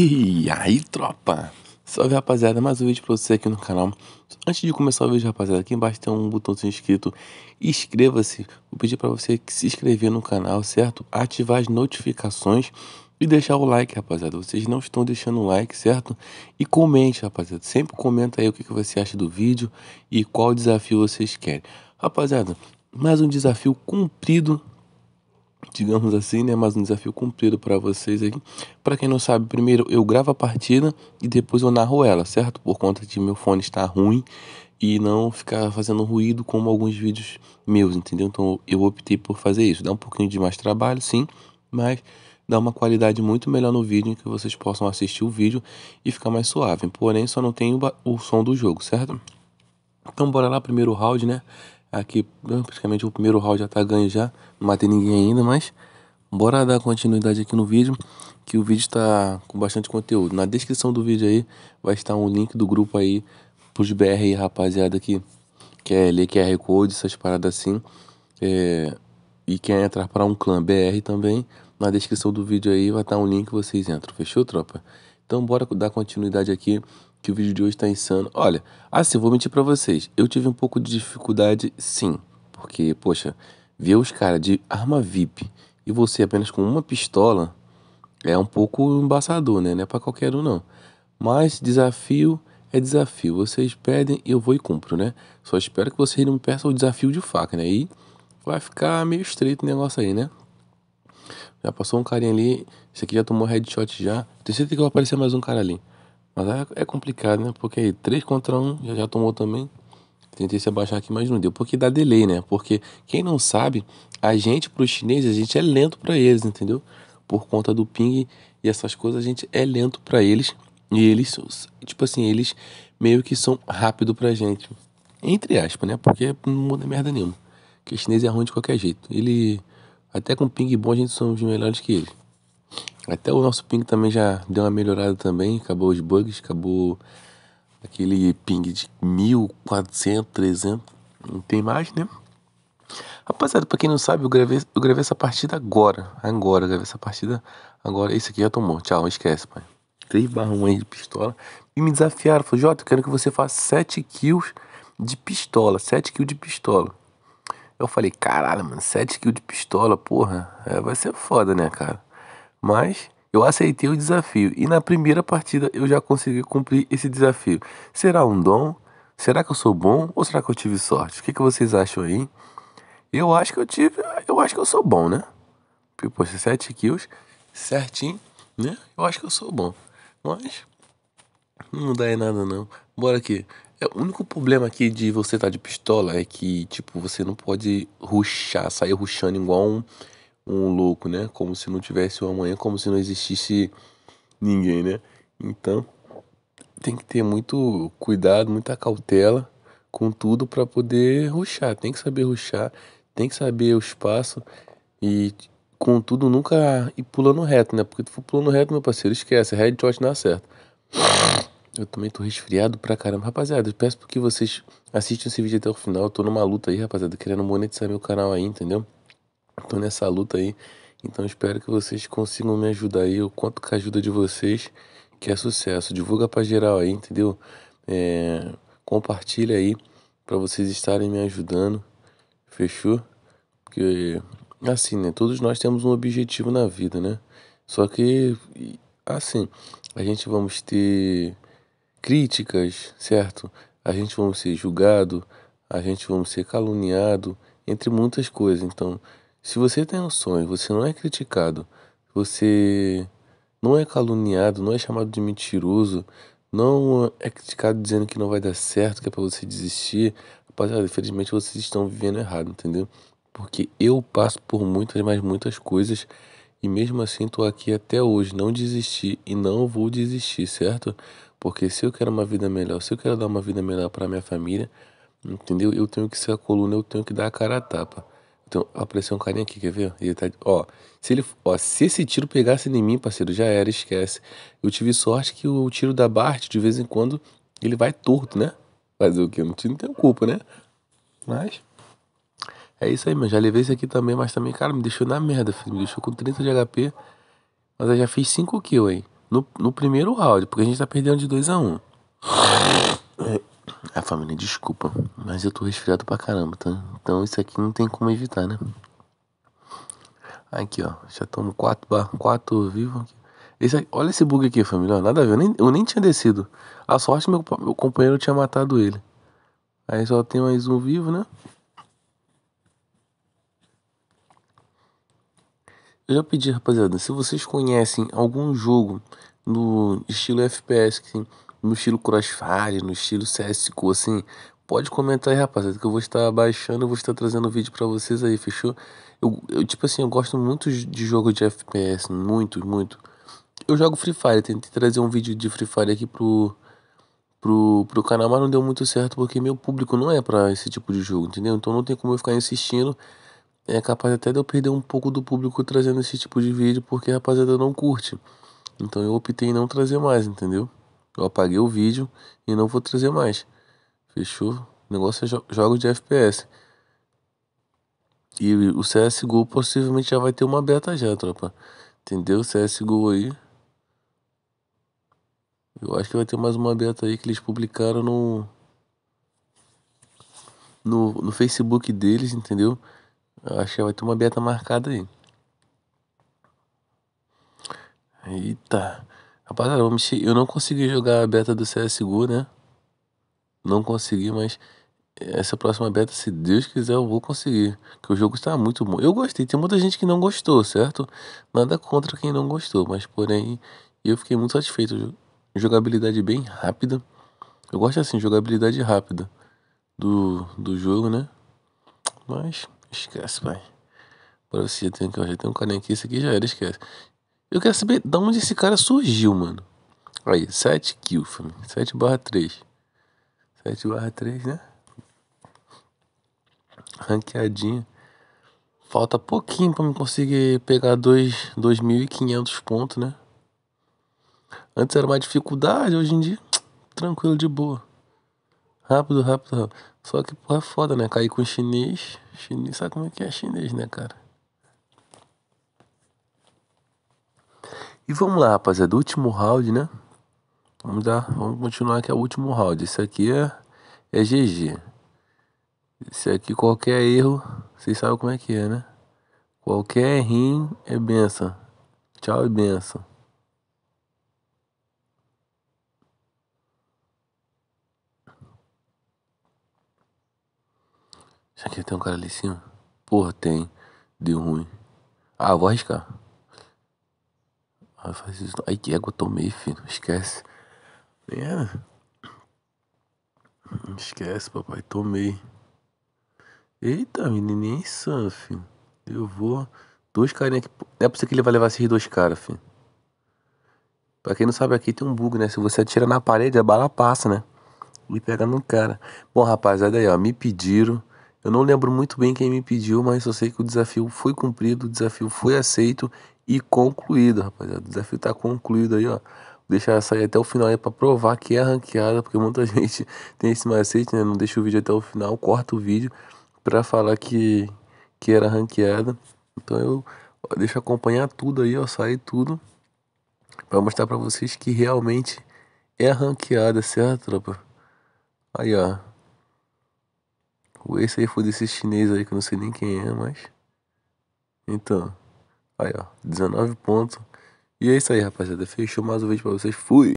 E aí, tropa? Salve, rapaziada, mais um vídeo pra você aqui no canal. Antes de começar o vídeo, rapaziada, aqui embaixo tem um botãozinho inscrito. Inscreva-se. Vou pedir pra você se inscrever no canal, certo? Ativar as notificações e deixar o like, rapaziada. Vocês não estão deixando o like, certo? E comente, rapaziada. Sempre comenta aí o que você acha do vídeo e qual desafio vocês querem. Rapaziada, mais um desafio cumprido digamos assim, né? Mais um desafio cumprido para vocês aqui. Para quem não sabe, primeiro eu gravo a partida e depois eu narro ela, certo? Por conta de meu fone estar ruim e não ficar fazendo ruído como alguns vídeos meus, entendeu? Então eu optei por fazer isso. Dá um pouquinho de mais trabalho, sim, mas dá uma qualidade muito melhor no vídeo em que vocês possam assistir o vídeo e ficar mais suave. Porém, só não tem o, o som do jogo, certo? Então bora lá, primeiro round, né? Aqui, praticamente o primeiro round já tá ganho já. Não matei ninguém ainda, mas... Bora dar continuidade aqui no vídeo, que o vídeo está com bastante conteúdo. Na descrição do vídeo aí vai estar um link do grupo aí pros BR aí, rapaziada que quer ler QR Code, essas paradas assim. É, e quer entrar para um clã BR também, na descrição do vídeo aí vai estar um link vocês entram. Fechou, tropa? Então bora dar continuidade aqui que o vídeo de hoje tá insano. Olha, assim, vou mentir pra vocês. Eu tive um pouco de dificuldade, sim. Porque, poxa, ver os caras de arma VIP e você apenas com uma pistola é um pouco embaçador, né? Não é pra qualquer um, não. Mas desafio é desafio. Vocês pedem, eu vou e cumpro, né? Só espero que vocês não me peçam o desafio de faca, né? E vai ficar meio estreito o negócio aí, né? Já passou um carinha ali. Esse aqui já tomou headshot já. Tem certeza que vai aparecer mais um cara ali. Mas é, é complicado, né? Porque aí, 3 contra 1, já, já tomou também. Tentei se abaixar aqui, mas não deu. Porque dá delay, né? Porque quem não sabe, a gente, para os chineses, a gente é lento para eles, entendeu? Por conta do ping e essas coisas, a gente é lento para eles. E eles, tipo assim, eles meio que são rápido pra gente. Entre aspas, né? Porque não muda merda nenhuma. Porque chinês é ruim de qualquer jeito. Ele, até com ping bom, a gente somos melhores que ele. Até o nosso ping também já deu uma melhorada também, acabou os bugs, acabou aquele ping de 1400, 300, não tem mais, né? Rapaziada, pra quem não sabe, eu gravei, eu gravei essa partida agora, agora, eu gravei essa partida agora, esse aqui já tomou, tchau, esquece, pai. 3 barra 1 aí de pistola, e me desafiaram, falou, Jota, eu quero que você faça 7 kills de pistola, 7 kills de pistola. Eu falei, caralho, mano, 7 kills de pistola, porra, é, vai ser foda, né, cara? Mas eu aceitei o desafio e na primeira partida eu já consegui cumprir esse desafio. Será um dom? Será que eu sou bom ou será que eu tive sorte? O que, que vocês acham aí? Eu acho que eu tive, eu acho que eu sou bom, né? Porque, poxa, 7 kills, certinho, né? Eu acho que eu sou bom. Mas não dá em nada não. Bora aqui. É, o único problema aqui de você estar tá de pistola é que, tipo, você não pode ruxar, sair ruxando igual um um louco, né? Como se não tivesse o amanhã, como se não existisse ninguém, né? Então, tem que ter muito cuidado, muita cautela com tudo para poder ruxar. Tem que saber ruxar, tem que saber o espaço e contudo nunca ir pulando reto, né? Porque tu for pulando reto, meu parceiro, esquece, headshot não acerta. Eu também tô resfriado pra caramba. Rapaziada, eu peço que vocês assistam esse vídeo até o final. Eu tô numa luta aí, rapaziada, querendo monetizar meu canal aí, entendeu? Tô nessa luta aí. Então espero que vocês consigam me ajudar aí. O quanto que a ajuda de vocês que é sucesso. Divulga pra geral aí, entendeu? É, compartilha aí para vocês estarem me ajudando. Fechou? Porque assim, né? Todos nós temos um objetivo na vida, né? Só que assim, a gente vamos ter críticas, certo? A gente vamos ser julgado, a gente vamos ser caluniado, entre muitas coisas. Então, se você tem um sonho, você não é criticado, você não é caluniado, não é chamado de mentiroso, não é criticado dizendo que não vai dar certo, que é para você desistir, rapaziada, infelizmente vocês estão vivendo errado, entendeu? Porque eu passo por muitas, mas muitas coisas e mesmo assim tô aqui até hoje, não desisti e não vou desistir, certo? Porque se eu quero uma vida melhor, se eu quero dar uma vida melhor para minha família, entendeu? Eu tenho que ser a coluna, eu tenho que dar a cara a tapa. Então, apareceu um carinha aqui, quer ver? Ele tá, ó, se ele, ó, se esse tiro pegasse em mim, parceiro, já era, esquece. Eu tive sorte que o tiro da Bart, de vez em quando, ele vai torto, né? Fazer o quê? Não, não tenho culpa, né? Mas, é isso aí, mano. Já levei esse aqui também, mas também, cara, me deixou na merda, filho. Me deixou com 30 de HP. Mas eu já fiz 5 kills, hein? no, no primeiro round, porque a gente tá perdendo de 2 a 1 um. A família, desculpa, mas eu tô resfriado pra caramba, tá? Então isso aqui não tem como evitar, né? Aqui, ó, já estamos 4 quatro vivos aqui. Esse aqui, olha esse bug aqui, família, nada a ver, eu nem, eu nem tinha descido. A sorte meu, meu companheiro tinha matado ele. Aí só tem mais um vivo, né? Eu já pedi, rapaziada, se vocês conhecem algum jogo no estilo FPS, assim, no estilo Crossfire, no estilo CSGO, assim, pode comentar aí, rapaziada, que eu vou estar baixando, eu vou estar trazendo vídeo pra vocês aí, fechou? Eu, eu, tipo assim, eu gosto muito de jogo de FPS, muito, muito. Eu jogo Free Fire, tentei trazer um vídeo de Free Fire aqui pro, pro, pro canal, mas não deu muito certo porque meu público não é pra esse tipo de jogo, entendeu? Então não tem como eu ficar insistindo é capaz até de eu perder um pouco do público trazendo esse tipo de vídeo, porque a rapaziada não curte. Então eu optei em não trazer mais, entendeu? Eu apaguei o vídeo e não vou trazer mais. Fechou? O negócio é jo jogos de FPS. E o CSGO possivelmente já vai ter uma beta já, tropa. Entendeu? CSGO aí. Eu acho que vai ter mais uma beta aí que eles publicaram no. No, no Facebook deles, entendeu? Eu acho que vai ter uma beta marcada aí. Eita. Rapaziada, vamos eu não consegui jogar a beta do CSGO, né? Não consegui, mas essa próxima beta, se Deus quiser, eu vou conseguir. Que o jogo está muito bom. Eu gostei, tem muita gente que não gostou, certo? Nada contra quem não gostou, mas porém, eu fiquei muito satisfeito. Jogabilidade bem rápida. Eu gosto assim, jogabilidade rápida do, do jogo, né? Mas Esquece, pai. Pra você já tem, já tem um carinha aqui, esse aqui já era, esquece. Eu quero saber de onde esse cara surgiu, mano. Aí, 7 kills, família. 7 barra 3. 7 barra 3, né? Ranqueadinha. Falta pouquinho pra me conseguir pegar 2.500 pontos, né? Antes era uma dificuldade, hoje em dia, tranquilo, de boa. Rápido, rápido, rápido. Só que, porra, é foda, né? Cair com chinês. Chinês, sabe como é que é chinês, né, cara? E vamos lá, rapaziada. Último round, né? Vamos dar, vamos continuar aqui é o último round. Esse aqui é, é GG. Esse aqui, qualquer erro, vocês sabem como é que é, né? Qualquer rim é benção. Tchau e benção. Será que tem um cara ali em cima? Porra, tem. Deu ruim. Ah, vou arriscar. Ah, faz isso. Ai, que égua tomei, filho. Esquece. Nem era. Esquece, papai. Tomei. Eita, menininha insano, filho. Eu vou. Dois carinha aqui. Não é possível que ele vai levar esses dois caras, filho. Pra quem não sabe, aqui tem um bug, né? Se você atira na parede, a bala passa, né? E pega no cara. Bom, rapaziada, aí, ó. Me pediram. Eu não lembro muito bem quem me pediu, mas eu sei que o desafio foi cumprido, o desafio foi aceito e concluído, rapaziada. O desafio tá concluído aí, ó. Deixa sair até o final aí pra provar que é ranqueada, porque muita gente tem esse macete, né? Não deixa o vídeo até o final, corta o vídeo pra falar que, que era ranqueada. Então eu ó, deixo acompanhar tudo aí, ó, sair tudo pra mostrar pra vocês que realmente é ranqueada, certo, tropa? Aí, ó. Esse aí foi desse chinês aí que eu não sei nem quem é, mas. Então. Aí, ó. 19 pontos. E é isso aí, rapaziada. Fechou mais um vídeo pra vocês. Fui!